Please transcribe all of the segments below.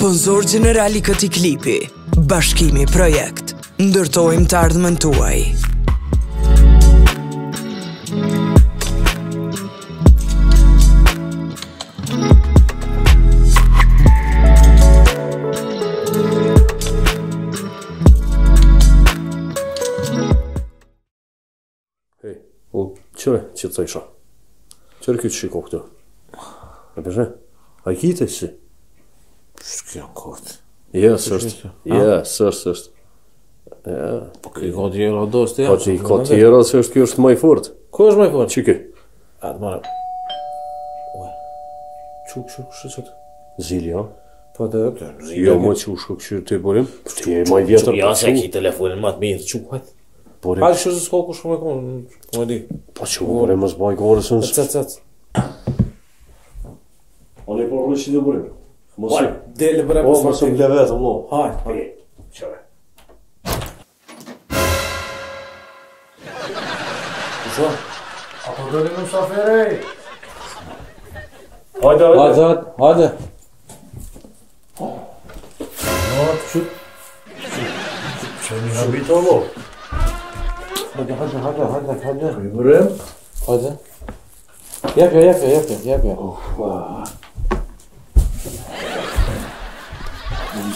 Sponsor generali këti klipi, bashkimi projekt, ndërtojmë të ardhëmën tuaj. Hej, u, qëre, qëtë të isha? Qërë kjo që shiko këtë? E përshë? A i kjitë e si? Shkjo kot. Ja, s'është. Ja, s'është, s'është. Po kë i kot jero dost, ja. Po që i kot jero, se është kjo është maj fort. Ko është maj fort? Që kë? A, të marë. Ua. Quk, quk, shë qëtë? Zili, o? Jo? Po të... Jo, jo më që u shko këshirë të i borim. Ti e maj vjetër për Ja, jo, se ki telefonin ma të minë, quk, hajtë. Borim. ku shumë e konë, më di. Po që u borim, më zbaj gore, sënë. Cet, cet. Ale, po rrëshin Mosu. Dele brenda. Po mos u ble vetë vëllo. Haj. Çfarë? Ço? Apo do të më shafere. Hajde, hajde. Hajde, hajde. Ot, çut. Çeni habit olo. Hadi hadi hadi hadi hadi. Yürüm. Hadi. Yap ya yap ya yap ya yap ya. Oh.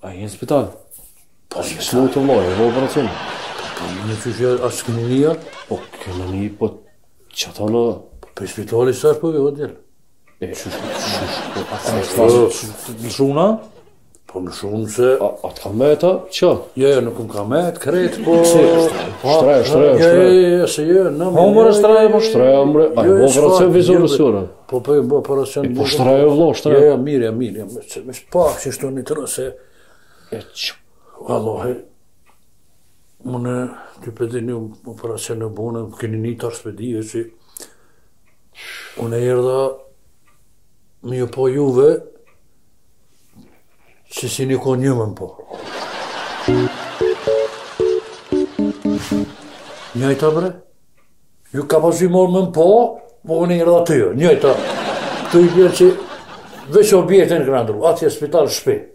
A i në spital? Po, në spital? të vloj, i në spital? Po, në spital? Po, a i në spital? Po, a i në Po, a i në Po, a i në Po, a i në spital? Po, a i në spital? Po, a i në Po, a në spital? Po, a Po në shumë se... A të ka me të që? Jo, jo, nuk më ka me të kretë, po... Shtrej, shtrej, shtrej... Jo, jo, jo, se jo, në më... Më po Po, E që, Allahi, më në të përdi një operacion në bunë, më këni një tarë shpedi, e që, unë e erë më ju po juve, që si një konë një më më po. Një e bre, ju ka pasi morë më më po, po unë e erë të jo, një të i bjerë që, veç objekte në këna ndru, atë spital shpejt.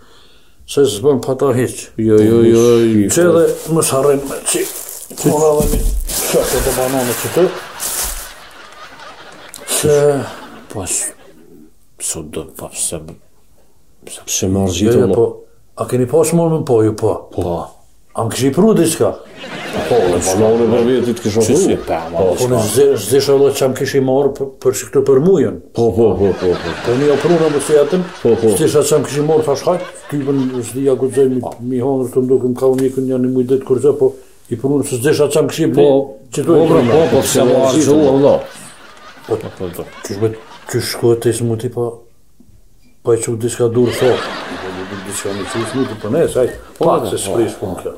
se së bëm pa ta hiqë. Jo, jo, jo, jo. Që dhe më sharrin me që, që mora dhe mi shakë të banane që të, se... Po, së do, po, se... Se marë jo, jo, gjithë, më po, A keni pas mërë më po, ju jo, po? Po. Am më kështë i pru dhe Po, dhe pa më në për vjetit kështë pru. Si, po, po, në zesh, zesh allo që am kështë i marë për, për që këtë për mujën. Po, po, po, po. po. Për po, një pru në më jetëm, po, që am kështë i marë fash hajtë, kypën është di jaku mi hangër të mdo ka kao një kënë një një mujë dhe të kërëzë, po i pru në së zesh allo që am kështë i pru. Po, po, Po, po, po, po, po, po, po, po, po, po, po, po, po, po, po, të që një qështë një të përnesë, ajtë, po punë kjo.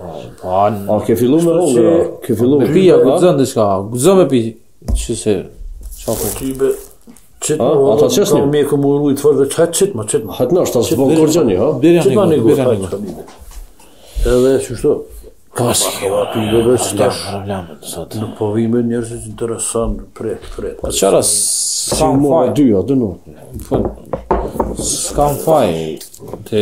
A, ke fillu me rogë, Ke fillu me pija, ku të zënë të shka, ku të zënë me pija, që se, që ako? Që i më me e këmë urujë të më, qëtë më. Hëtë në të ha? të të Kështë të të shkëtë, të shkëtë, të shkëtë, të shkëtë, të shkëtë, të shkëtë, të shkëtë, të shkëtë, të shkëtë, të të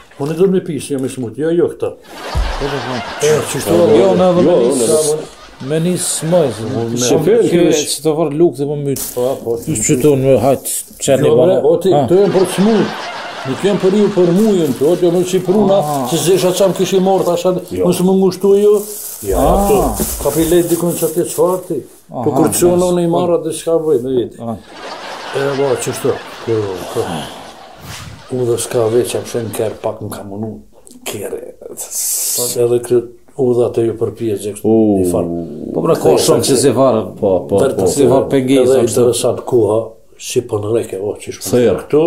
Po në dërmë në pisë, jam i smutë, jo, jo, këta. Po, po, po. E, jo, jo, jo, që shtë dhe... Jo, në dhe me një smajzë. Me fërë, kjo e dhe më mytë. Po, po, që me të në hajtë që në bërë. Jo, bre, oti, të jam për smutë. Në të për ju për mujën, të oti, o në që i pruna, që zesha që më këshë i mërë, të ashtë, më ngushtu jo. Ja, ah. të, ka për i lejtë dikën që atje qëfarti, për në i marrë atë shka bëjtë, në vitë. Ah. E, ba, që shtë, U dhe s'ka veqa pëshen kërë pak më ka mënu kërë. Edhe kërë u dhe atë ju përpje që kështë një farë. Po pra kërë shumë që se varë, po, po, po. Se varë pëngejë. Edhe interesant kuha, si për në reke, o që shumë. Sërë. Këtu,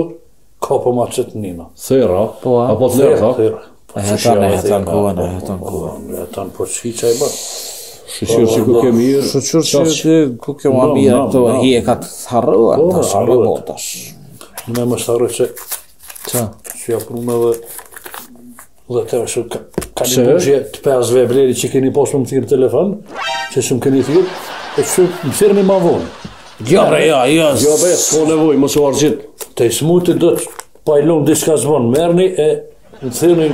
ka për po ma qëtë nina. Sërë, po, a Apo të lërë, po. E hetan, e hetan po, kuha, e hetan po që hiqa i bërë. Po, Shëqyrë që ku ke mirë. Shëqyrë që ku ke ma mirë, të hi e ka të harruar, të shumë e botash. Në me më shëtë harruar Qa? Që ja punu me dhe dhe të është ka, ka një bëgje të pas vebreri që keni posë më thirë telefon që shumë keni thirë e që më thirë me ma vonë Gjo bre, ja, ja, gjo bre, s'ko nevoj, më s'u arqit të ismuti do të pajlon në diska zvonë merni e më thirë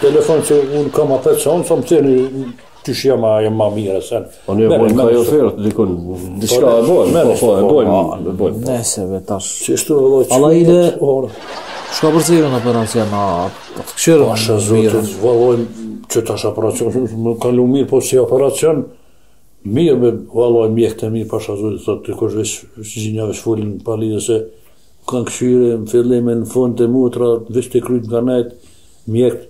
telefon që unë kam atë të qonë që më thirë Qysh jam a jam ma mire se në A një ka jo ferë të dikun Dishka po e bojnë, mërë po, po e bojnë po, Nese ve tash Që ishtu në dojtë qëmë të orë Shka përcire në operacija në atë këshirë Pa shë zotë të që tash operacijon Më kanë lu mirë po si operacion. Mirë me valojnë mjekë të mirë pa shë zotë të të të kosh vesh Që që një vesh për lidhe se Kanë këshirë, më fillime në fund të mutra Vesh të krytë nga najtë mjekë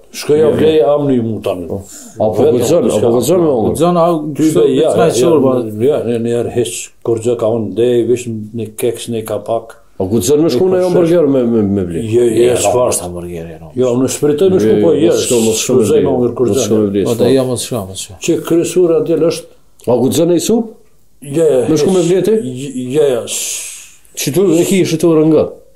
Shkoj jo vlej jo. am mutan. Po. A po gëzën, a po gëzën me ongë? Gëzën, po a kështë të të të Ja, një njerë heç, kur gjë ka unë dhej, vish një keks, një kapak. A ku më me shku në e jo hamburger me me blik? Jo, jo, jo, shpa është hamburger Jo, në shpritoj më shku, po jo, shku, më shku, më shku, më shku, më shku, më shku, më shku, më shku, më më shku, më shku, më shku, më shku, më shku, më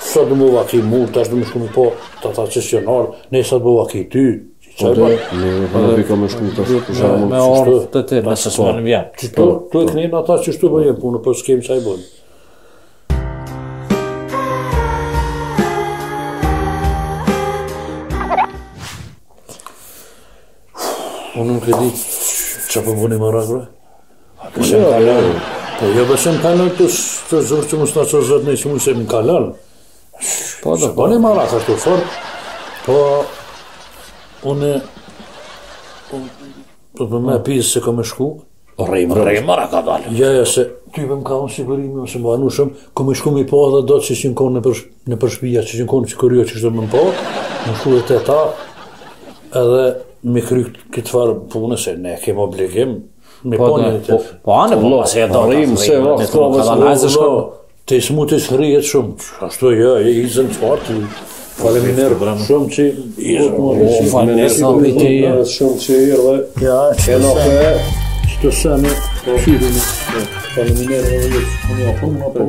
sa të më vaki mund, tash të më shkumë po, të ta qësionar, ne sa të më vaki ty, Me orë të të të në po, vjetë. Qështu, të e po. kënin ata qështu bëjën punë, për po s'kemi qaj bëjën. Unë nuk e di që për bëni më rakëve. Po jo, jo, po jo. Po jo, po jo, po jo, po jo, po jo, po jo, po jo, po jo, po Po, do. bëni ne mora ashtu të fort. Po unë po po më pis se kam shku. Po rrej, rrej mora ka dalë. Jo, jo, se ty vëm ka unë sigurim ose më anushëm, kam shku më po edhe do të shishin kon në për në për shtëpi, që shishin kon sigurisht që më po. Më shku te ta edhe me kry këtë farë punë se ne kem obligim me po, po, po, po, po, po, po, se po, po, po, po, po, po, Te i smutë i shumë. Ashtu e jo, e i zënë qartë. Falemi bramë. Shumë që i rrët më shumë. Falemi nërë, Shumë që i rrët. Ja, që në ke. Që të sëmi, që i rrët. Falemi nërë, rrët. Unë ja punë, në po.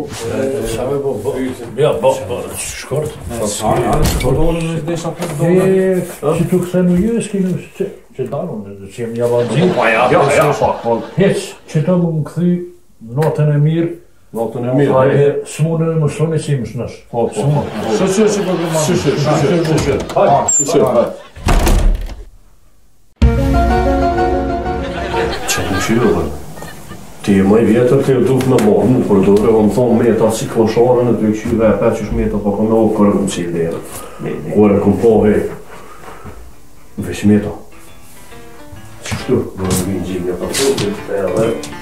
Sa me bo, bo. Ja, bo, bo. Shkort. Shkort. Shkort. Shkort. Shkort. Shkort. Shkort. Shkort. ju, Shkort. në Shkort. Shkort. Shkort. Shkort. Shkort. Shkort. Shkort. Ja, po, ja, Shkort. Shkort. Shkort. Shkort. Shkort. Shkort. Shkort. Shkort. Në autonomi, në mësoni si imës nësh. Po, po. Së që që që që që që që që që që që Shë shë që shë! që që që që që më që që Ti që që që që që që që që që që që që që që që që e të që që që që që që që që që që që që që që që që që që që